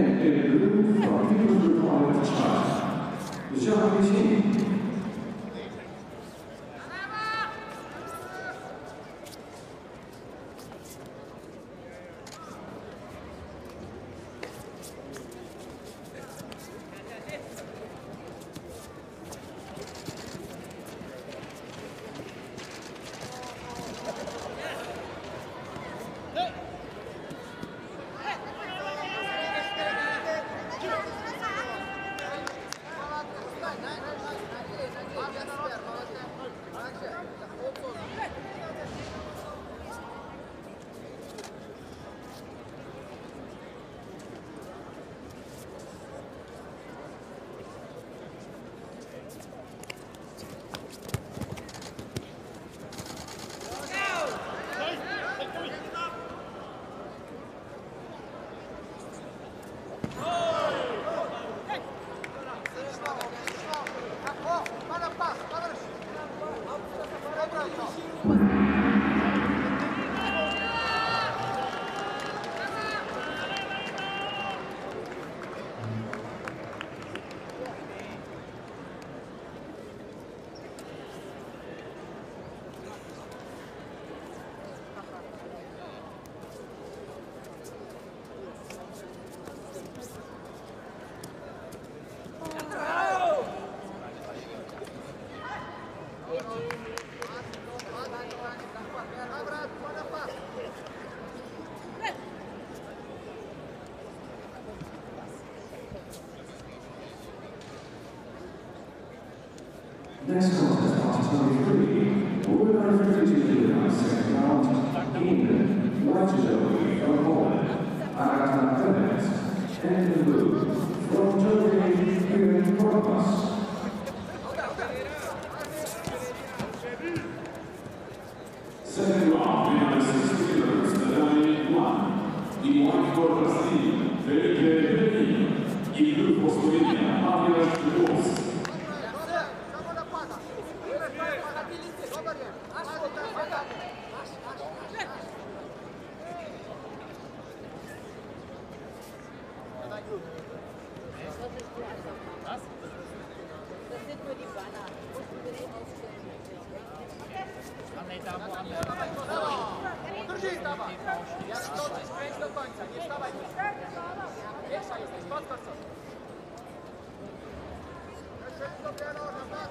In blue from People's Republic of China, Zhang Yixing. Next contest, party 23. Women are 52 kilograms, second round. England, White from Holland. Agata Perenc. And in blue, from Germany, Kieran Korpas. Second round, United States kilograms, Nadal 1. In white for Brazil, Felipe Benini. In blue for Slovenia, Mavilaš Was? Das sind nur die Banner. Mussten wir die aufstellen. Ale tam, ale... Drży! Ja skoczysz, wejdź do końca, nie wstawaj! Pierwsza jesteś, podskocz coś! Jeszcze do piero, na tak!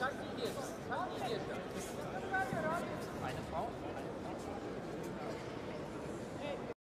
Eine Frau?